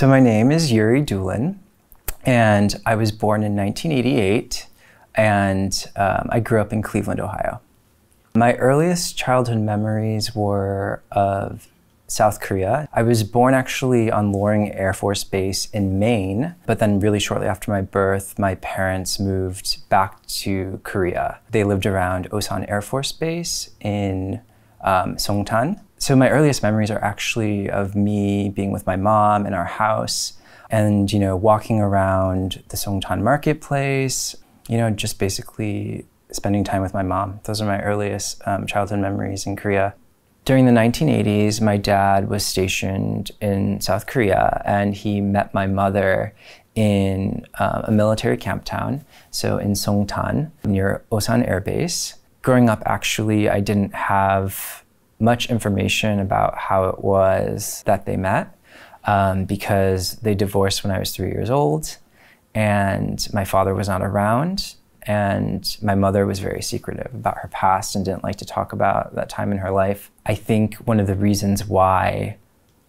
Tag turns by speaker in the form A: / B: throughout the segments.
A: So my name is Yuri Doolan, and I was born in 1988, and um, I grew up in Cleveland, Ohio. My earliest childhood memories were of South Korea. I was born actually on Loring Air Force Base in Maine, but then really shortly after my birth, my parents moved back to Korea. They lived around Osan Air Force Base in um, Songtan. So my earliest memories are actually of me being with my mom in our house and, you know, walking around the Songtan marketplace, you know, just basically spending time with my mom. Those are my earliest um, childhood memories in Korea. During the 1980s, my dad was stationed in South Korea and he met my mother in uh, a military camp town, so in Songtan near Osan Air Base. Growing up, actually, I didn't have much information about how it was that they met um, because they divorced when I was three years old and my father was not around and my mother was very secretive about her past and didn't like to talk about that time in her life. I think one of the reasons why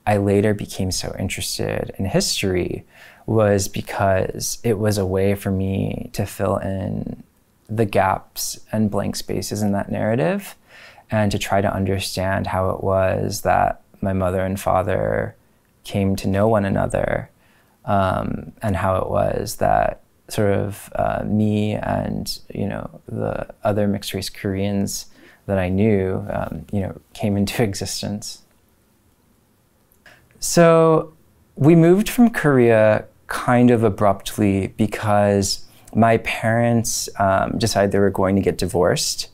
A: I later became so interested in history was because it was a way for me to fill in the gaps and blank spaces in that narrative and to try to understand how it was that my mother and father came to know one another um, and how it was that sort of uh, me and you know the other mixed race Koreans that I knew, um, you know, came into existence. So we moved from Korea kind of abruptly because my parents um, decided they were going to get divorced,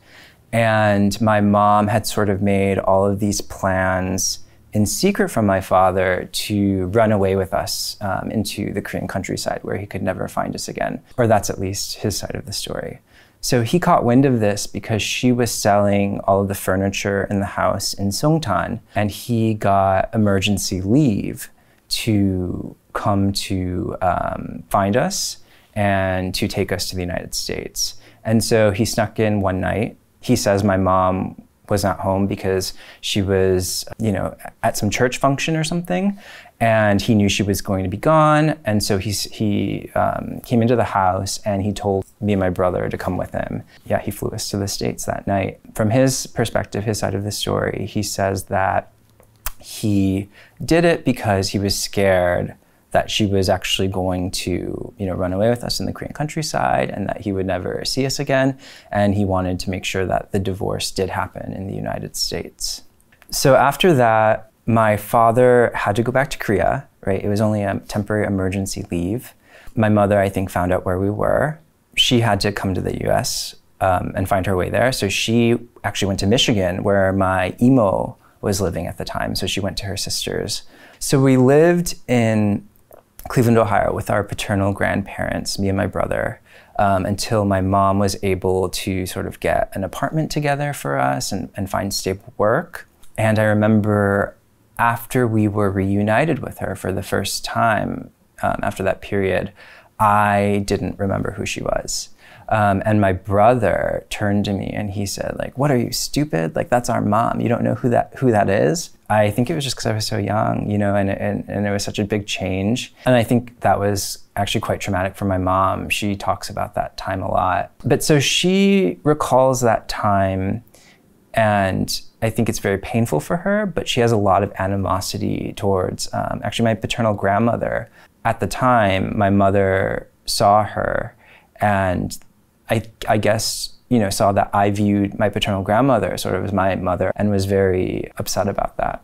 A: and my mom had sort of made all of these plans in secret from my father to run away with us um, into the Korean countryside where he could never find us again. Or that's at least his side of the story. So he caught wind of this because she was selling all of the furniture in the house in Songtan, and he got emergency leave to come to um, find us and to take us to the United States. And so he snuck in one night. He says my mom was not home because she was, you know, at some church function or something, and he knew she was going to be gone, and so he he um, came into the house and he told me and my brother to come with him. Yeah, he flew us to the states that night. From his perspective, his side of the story, he says that he did it because he was scared that she was actually going to, you know, run away with us in the Korean countryside and that he would never see us again. And he wanted to make sure that the divorce did happen in the United States. So after that, my father had to go back to Korea, right? It was only a temporary emergency leave. My mother, I think, found out where we were. She had to come to the US um, and find her way there. So she actually went to Michigan, where my emo was living at the time. So she went to her sister's. So we lived in Cleveland, Ohio, with our paternal grandparents, me and my brother, um, until my mom was able to sort of get an apartment together for us and, and find stable work. And I remember after we were reunited with her for the first time, um, after that period, I didn't remember who she was. Um, and my brother turned to me and he said, like, what are you, stupid? Like, that's our mom. You don't know who that, who that is? I think it was just because I was so young, you know, and, and, and it was such a big change. And I think that was actually quite traumatic for my mom. She talks about that time a lot. But so she recalls that time and I think it's very painful for her, but she has a lot of animosity towards um, actually my paternal grandmother. At the time, my mother saw her and I, I guess, you know, saw that I viewed my paternal grandmother sort of as my mother and was very upset about that.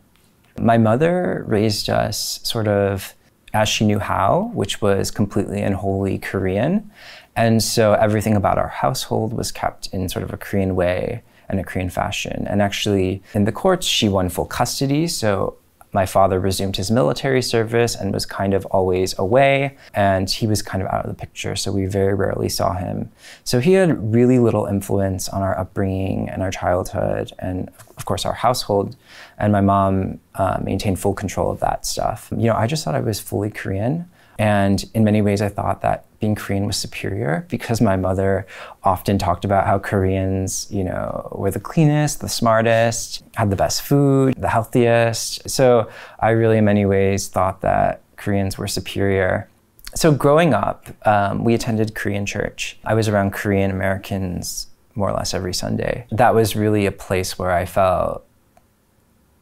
A: My mother raised us sort of as she knew how, which was completely and wholly Korean. And so everything about our household was kept in sort of a Korean way and a Korean fashion. And actually, in the courts, she won full custody. So my father resumed his military service and was kind of always away, and he was kind of out of the picture, so we very rarely saw him. So he had really little influence on our upbringing and our childhood, and of course, our household. And my mom uh, maintained full control of that stuff. You know, I just thought I was fully Korean. And in many ways, I thought that being Korean was superior because my mother often talked about how Koreans, you know, were the cleanest, the smartest, had the best food, the healthiest. So I really, in many ways, thought that Koreans were superior. So growing up, um, we attended Korean church. I was around Korean Americans more or less every Sunday. That was really a place where I felt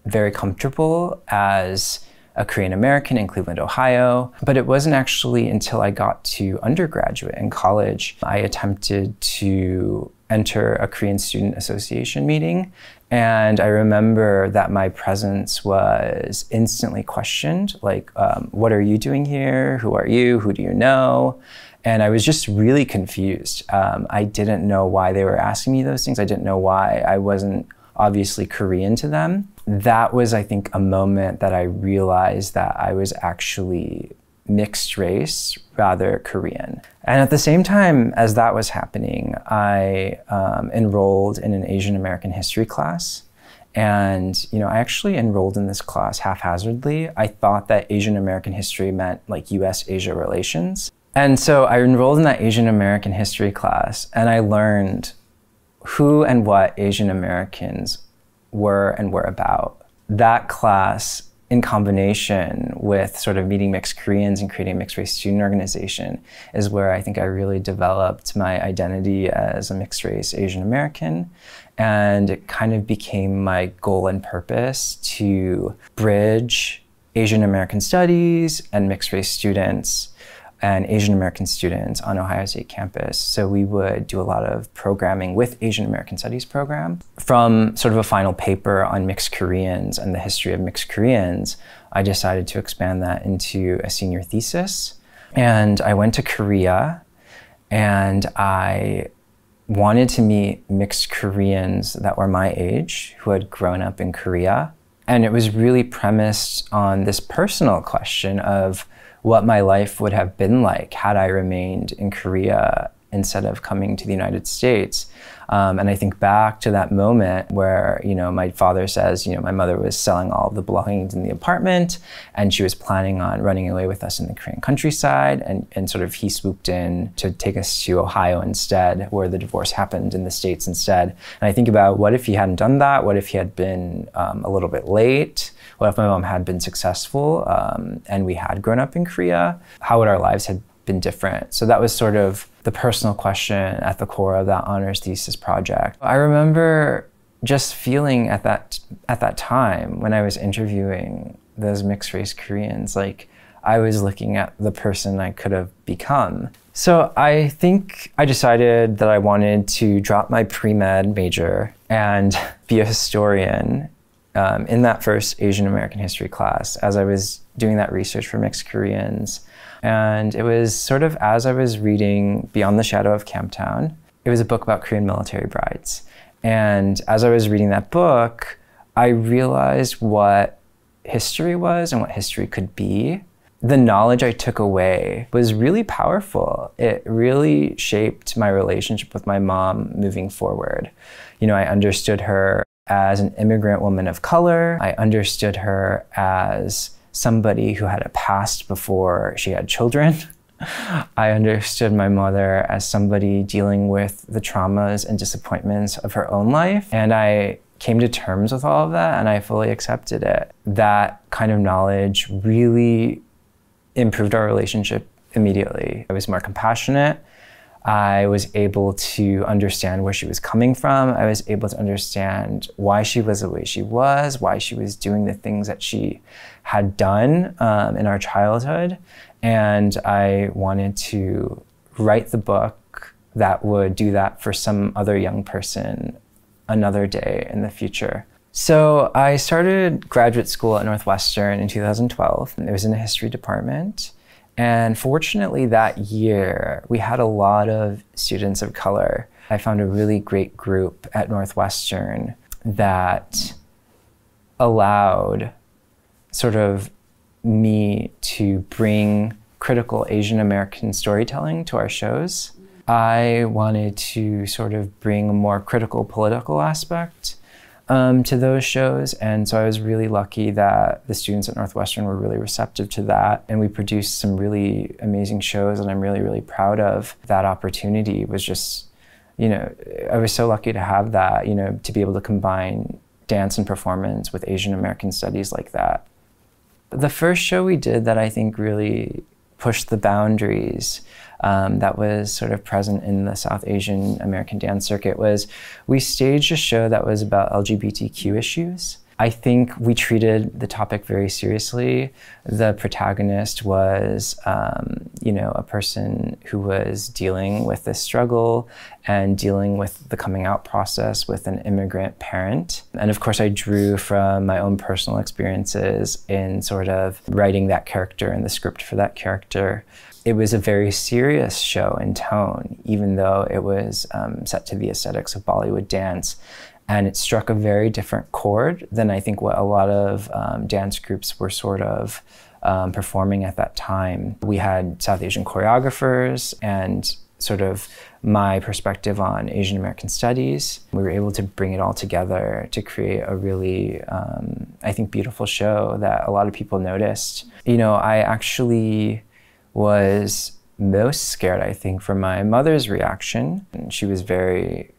A: very comfortable as a Korean American in Cleveland, Ohio. But it wasn't actually until I got to undergraduate in college, I attempted to enter a Korean Student Association meeting. And I remember that my presence was instantly questioned like, um, what are you doing here? Who are you? Who do you know? And I was just really confused. Um, I didn't know why they were asking me those things. I didn't know why I wasn't obviously Korean to them. That was, I think, a moment that I realized that I was actually mixed race rather Korean. And at the same time as that was happening, I um, enrolled in an Asian American history class. And you know, I actually enrolled in this class haphazardly. I thought that Asian American history meant like U.S. Asia relations. And so I enrolled in that Asian American history class, and I learned who and what Asian Americans were and were about. That class, in combination with sort of meeting mixed Koreans and creating a mixed race student organization, is where I think I really developed my identity as a mixed race Asian American. And it kind of became my goal and purpose to bridge Asian American studies and mixed race students and Asian American students on Ohio State campus. So we would do a lot of programming with Asian American Studies program. From sort of a final paper on mixed Koreans and the history of mixed Koreans, I decided to expand that into a senior thesis. And I went to Korea and I wanted to meet mixed Koreans that were my age who had grown up in Korea. And it was really premised on this personal question of what my life would have been like had I remained in Korea instead of coming to the United States. Um, and I think back to that moment where, you know, my father says, you know, my mother was selling all the belongings in the apartment and she was planning on running away with us in the Korean countryside. And, and sort of he swooped in to take us to Ohio instead, where the divorce happened in the States instead. And I think about what if he hadn't done that? What if he had been um, a little bit late? What if my mom had been successful um, and we had grown up in Korea? How would our lives have been different? So that was sort of the personal question at the core of that honors thesis project. I remember just feeling at that at that time when I was interviewing those mixed race Koreans, like I was looking at the person I could have become. So I think I decided that I wanted to drop my pre med major and be a historian um, in that first Asian American history class as I was doing that research for mixed Koreans. And it was sort of as I was reading Beyond the Shadow of Camptown, it was a book about Korean military brides. And as I was reading that book, I realized what history was and what history could be. The knowledge I took away was really powerful. It really shaped my relationship with my mom moving forward. You know, I understood her as an immigrant woman of color. I understood her as somebody who had a past before she had children. I understood my mother as somebody dealing with the traumas and disappointments of her own life. And I came to terms with all of that and I fully accepted it. That kind of knowledge really improved our relationship immediately. I was more compassionate. I was able to understand where she was coming from. I was able to understand why she was the way she was, why she was doing the things that she had done um, in our childhood. And I wanted to write the book that would do that for some other young person another day in the future. So I started graduate school at Northwestern in 2012. It was in the history department. And fortunately, that year, we had a lot of students of color. I found a really great group at Northwestern that allowed sort of me to bring critical Asian American storytelling to our shows. I wanted to sort of bring a more critical political aspect um, to those shows. And so I was really lucky that the students at Northwestern were really receptive to that. And we produced some really amazing shows and I'm really, really proud of that opportunity. It was just, you know, I was so lucky to have that, you know, to be able to combine dance and performance with Asian American studies like that. The first show we did that I think really pushed the boundaries um, that was sort of present in the South Asian American dance circuit was we staged a show that was about LGBTQ issues. I think we treated the topic very seriously. The protagonist was, um, you know, a person who was dealing with this struggle and dealing with the coming out process with an immigrant parent. And of course, I drew from my own personal experiences in sort of writing that character and the script for that character. It was a very serious show in tone, even though it was um, set to the aesthetics of Bollywood dance and it struck a very different chord than I think what a lot of um, dance groups were sort of um, performing at that time. We had South Asian choreographers and sort of my perspective on Asian American studies. We were able to bring it all together to create a really, um, I think, beautiful show that a lot of people noticed. You know, I actually was most scared, I think, for my mother's reaction. And she was very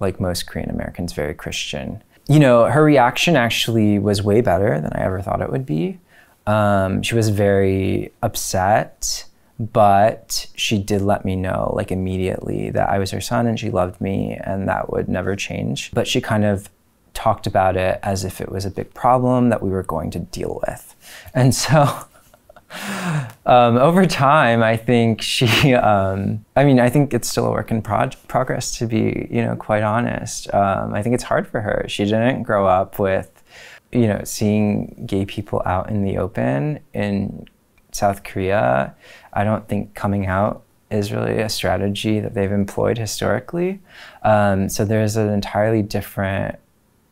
A: like most Korean Americans, very Christian. You know, her reaction actually was way better than I ever thought it would be. Um, she was very upset, but she did let me know, like immediately, that I was her son and she loved me and that would never change. But she kind of talked about it as if it was a big problem that we were going to deal with. And so um, over time, I think she, um, I mean, I think it's still a work in prog progress to be, you know, quite honest. Um, I think it's hard for her. She didn't grow up with, you know, seeing gay people out in the open in South Korea. I don't think coming out is really a strategy that they've employed historically. Um, so there's an entirely different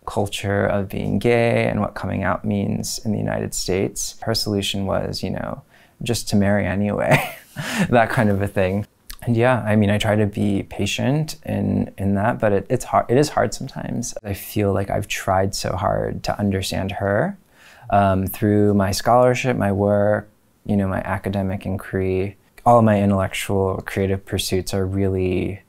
A: culture of being gay and what coming out means in the United States. Her solution was, you know, just to marry anyway, that kind of a thing. And yeah, I mean, I try to be patient in in that, but it, it's hard. It is hard sometimes. I feel like I've tried so hard to understand her um, through my scholarship, my work, you know, my academic inquiry. All of my intellectual, creative pursuits are really,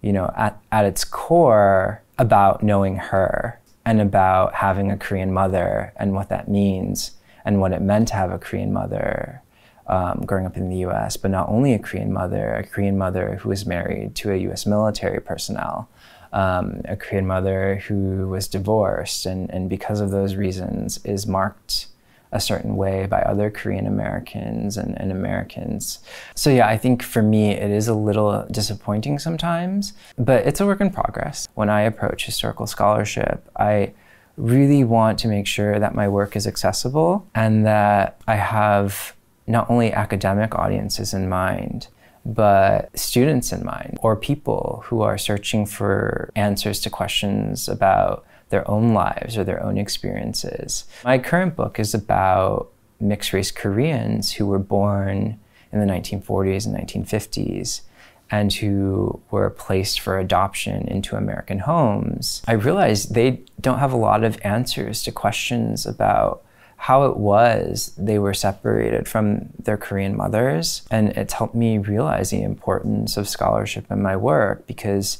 A: you know, at, at its core about knowing her and about having a Korean mother and what that means and what it meant to have a Korean mother um, growing up in the US, but not only a Korean mother, a Korean mother who was married to a US military personnel, um, a Korean mother who was divorced, and, and because of those reasons is marked a certain way by other Korean Americans and, and, Americans. So, yeah, I think for me it is a little disappointing sometimes, but it's a work in progress. When I approach historical scholarship, I really want to make sure that my work is accessible and that I have not only academic audiences in mind, but students in mind, or people who are searching for answers to questions about their own lives or their own experiences. My current book is about mixed race Koreans who were born in the 1940s and 1950s and who were placed for adoption into American homes. I realized they don't have a lot of answers to questions about how it was they were separated from their Korean mothers. And it's helped me realize the importance of scholarship in my work because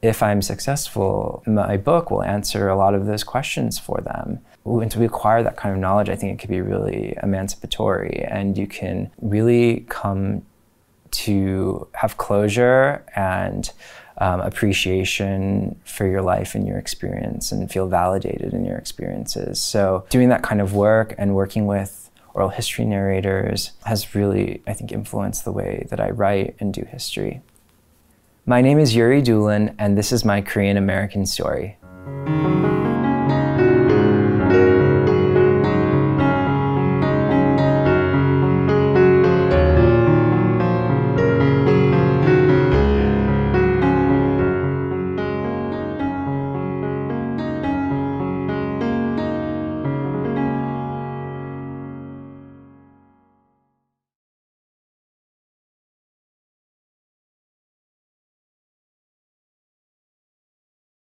A: if I'm successful, my book will answer a lot of those questions for them. Once we acquire that kind of knowledge, I think it could be really emancipatory and you can really come to have closure and um, appreciation for your life and your experience and feel validated in your experiences. So, doing that kind of work and working with oral history narrators has really, I think, influenced the way that I write and do history. My name is Yuri Doolan, and this is my Korean American story.